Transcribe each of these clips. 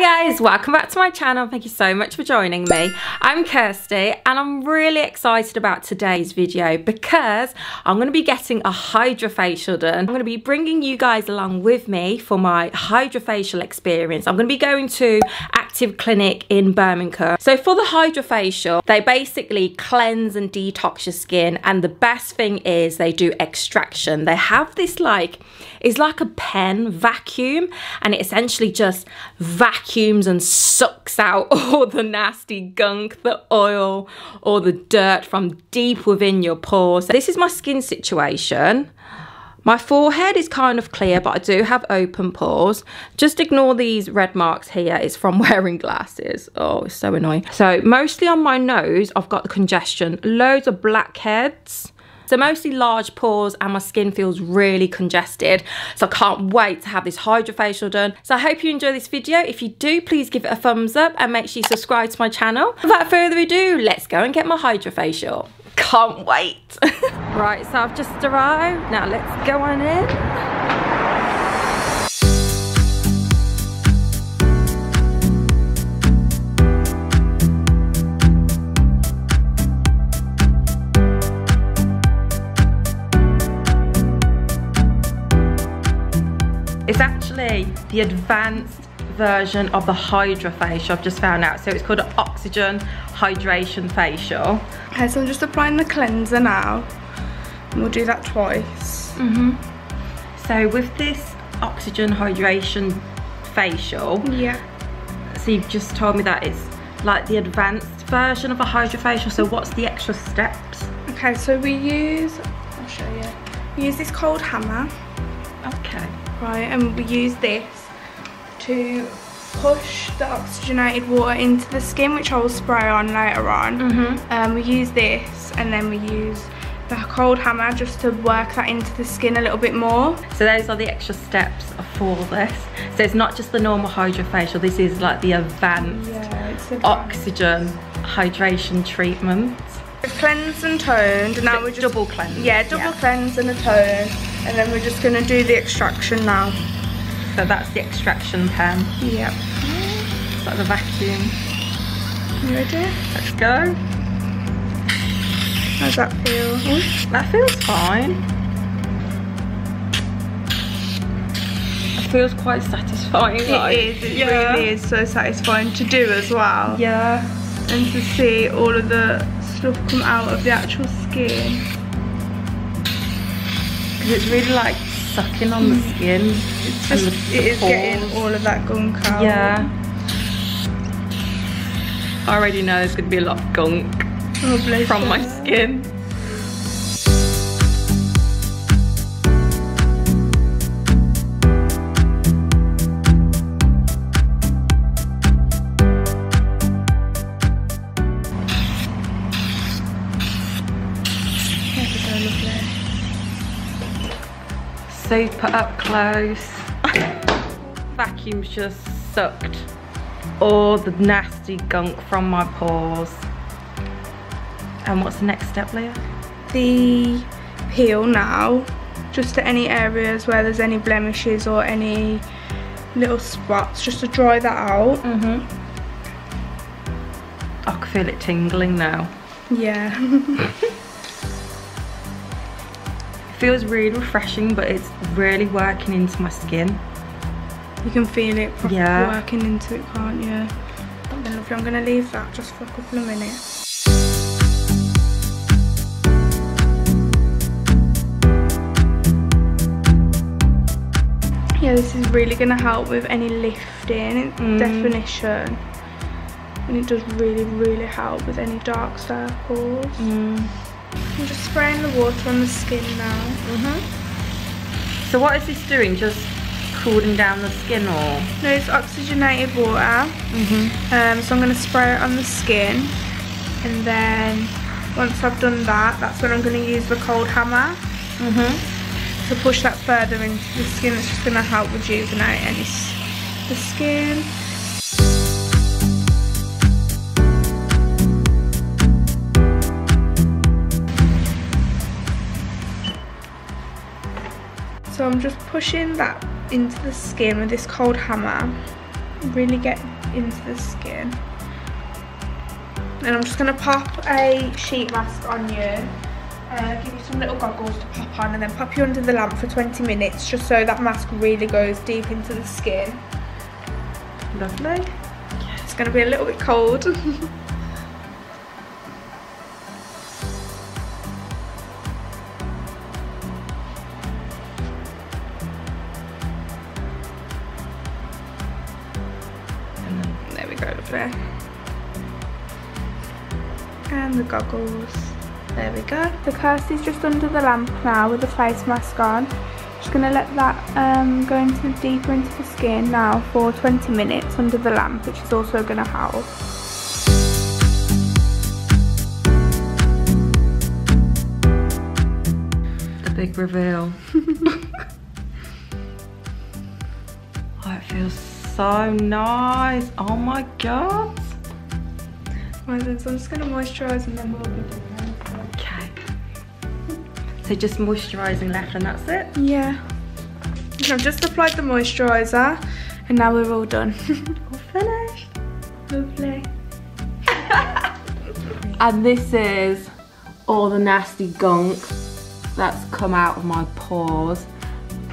Hi guys, welcome back to my channel. Thank you so much for joining me. I'm Kirsty and I'm really excited about today's video because I'm going to be getting a hydrofacial done. I'm going to be bringing you guys along with me for my hydrofacial experience. I'm going to be going to Active Clinic in Birmingham. So for the hydrofacial, they basically cleanse and detox your skin and the best thing is they do extraction. They have this like, it's like a pen vacuum and it essentially just vacuums vacuums and sucks out all the nasty gunk, the oil, or the dirt from deep within your pores. This is my skin situation. My forehead is kind of clear, but I do have open pores. Just ignore these red marks here. It's from wearing glasses. Oh, it's so annoying. So mostly on my nose, I've got the congestion. Loads of blackheads so mostly large pores and my skin feels really congested. So I can't wait to have this hydrofacial done. So I hope you enjoy this video. If you do, please give it a thumbs up and make sure you subscribe to my channel. Without further ado, let's go and get my hydrofacial. Can't wait. right, so I've just arrived. Now let's go on in. The advanced version of the Hydra facial I've just found out. So it's called an Oxygen Hydration Facial. Okay, so I'm just applying the cleanser now. And we'll do that twice. Mm hmm So with this Oxygen Hydration Facial, yeah. so you've just told me that it's like the advanced version of a Hydra Facial. So what's the extra steps? Okay, so we use, I'll show you. We use this cold hammer. Okay right and we use this to push the oxygenated water into the skin which I will spray on later on mm -hmm. um, we use this and then we use the cold hammer just to work that into the skin a little bit more. So those are the extra steps for this. So it's not just the normal hydrofacial, this is like the advanced, yeah, advanced. oxygen hydration treatment. We've cleansed and toned and now we're just double cleanse. Yeah, double yeah. cleanse and a tone. And then we're just gonna do the extraction now. So that's the extraction pen. Yep. It's like the vacuum. You ready? Let's go. How's that feel? That feels fine. It feels quite satisfying. It like, is, it yeah. really is so satisfying to do as well. Yeah. And to see all of the stuff come out of the actual skin. Because it's really like sucking on the mm. skin. It's just, it is getting all of that gunk out. Yeah. I already know there's going to be a lot of gunk oh, from my skin. Super up close. Vacuum's just sucked all the nasty gunk from my pores. And what's the next step, Leah? The peel now, just to any areas where there's any blemishes or any little spots, just to dry that out. Mm -hmm. I can feel it tingling now. Yeah. feels really refreshing, but it's really working into my skin. You can feel it yeah. working into it, can't you? lovely. I'm going to leave that just for a couple of minutes. Yeah, this is really going to help with any lifting, mm. definition. And it does really, really help with any dark circles. Mm. I'm just spraying the water on the skin now. Mm -hmm. So what is this doing? Just cooling down the skin or? No, it's oxygenated water. Mm -hmm. um, so I'm going to spray it on the skin. And then once I've done that, that's when I'm going to use the cold hammer. Mm -hmm. To push that further into the skin. It's just going to help rejuvenate any the skin. I'm just pushing that into the skin with this cold hammer. really get into the skin. And I'm just going to pop a sheet mask on you. Uh, give you some little goggles to pop on and then pop you under the lamp for 20 minutes just so that mask really goes deep into the skin. Lovely. It's going to be a little bit cold. there we go, lovely. And the goggles. There we go. The Kirsty's just under the lamp now with the face mask on. Just going to let that um, go into the deeper into the skin now for 20 minutes under the lamp, which is also going to help. The big reveal. oh, it feels so nice. Oh my god. Right then, so I'm just going to moisturise and then we'll be done. Okay. So just moisturising left and that's it? Yeah. I've just applied the moisturiser and now we're all done. All finished. Lovely. And this is all the nasty gunk that's come out of my pores.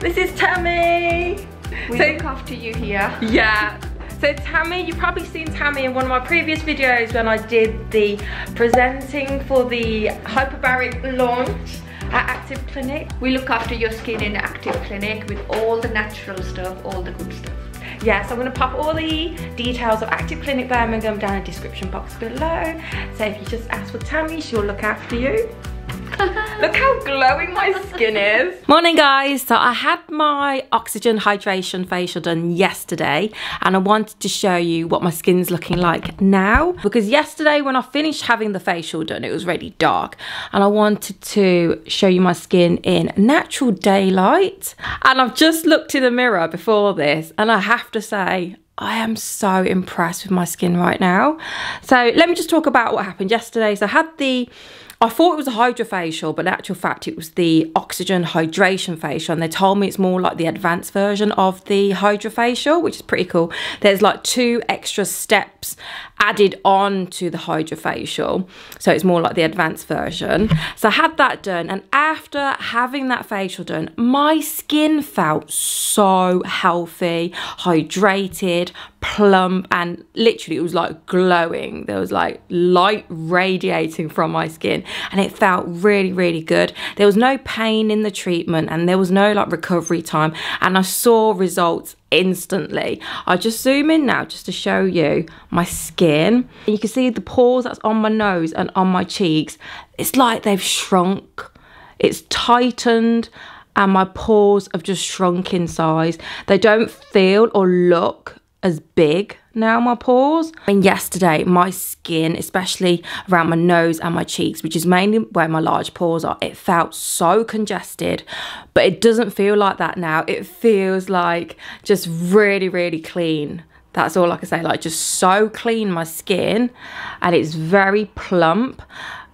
This is Tammy. We So- look after you here. Yeah. So Tammy, you've probably seen Tammy in one of my previous videos when I did the presenting for the hyperbaric launch at Active Clinic. We look after your skin in Active Clinic with all the natural stuff, all the good stuff. Yes, yeah, so I'm going to pop all the details of Active Clinic Birmingham down in the description box below. So if you just ask for Tammy, she'll look after you. Look how glowing my skin is. Morning guys, so I had my oxygen hydration facial done yesterday and I wanted to show you what my skin's looking like now because yesterday when I finished having the facial done it was really dark and I wanted to show you my skin in natural daylight and I've just looked in the mirror before this and I have to say I am so impressed with my skin right now. So let me just talk about what happened yesterday. So I had the I thought it was a hydrofacial, but in actual fact, it was the oxygen hydration facial. And they told me it's more like the advanced version of the hydrofacial, which is pretty cool. There's like two extra steps added on to the hydrofacial. So it's more like the advanced version. So I had that done. And after having that facial done, my skin felt so healthy, hydrated, plump, and literally it was like glowing. There was like light radiating from my skin and it felt really, really good. There was no pain in the treatment and there was no like recovery time. And I saw results instantly. I'll just zoom in now just to show you my skin. You can see the pores that's on my nose and on my cheeks. It's like they've shrunk. It's tightened and my pores have just shrunk in size. They don't feel or look as big now my pores. And yesterday my skin especially around my nose and my cheeks which is mainly where my large pores are it felt so congested. But it doesn't feel like that now. It feels like just really really clean. That's all I can say. Like just so clean my skin. And it's very plump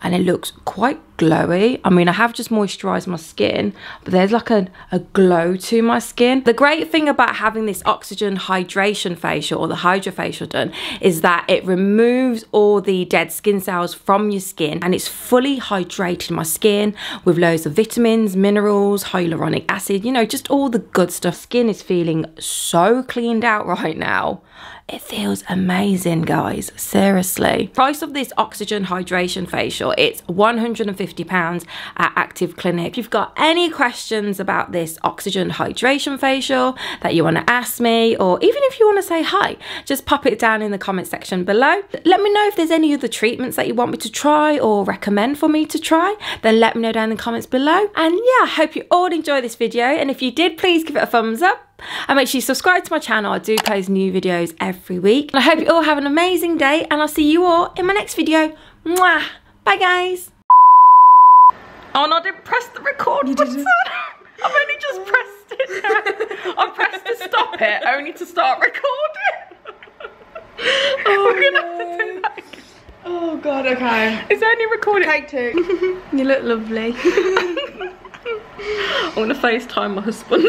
and it looks quite glowy. I mean, I have just moisturised my skin, but there's like a, a glow to my skin. The great thing about having this oxygen hydration facial or the hydrofacial done is that it removes all the dead skin cells from your skin and it's fully hydrated my skin with loads of vitamins, minerals, hyaluronic acid, you know, just all the good stuff. Skin is feeling so cleaned out right now. It feels amazing, guys. Seriously. Price of this oxygen hydration facial, it's 150 pounds at Active Clinic. If you've got any questions about this oxygen hydration facial that you want to ask me, or even if you want to say hi, just pop it down in the comment section below. Let me know if there's any other treatments that you want me to try or recommend for me to try, then let me know down in the comments below. And yeah, I hope you all enjoy this video. And if you did, please give it a thumbs up. And make sure you subscribe to my channel. I do post new videos every week. And I hope you all have an amazing day and I'll see you all in my next video. Mwah! Bye guys. Oh no, I didn't press the record You button. didn't? I've only just pressed it. I pressed to stop it, only to start recording. We're gonna have to do that again. Oh god, okay. It's only recording. Take two. you look lovely. I'm gonna FaceTime my husband.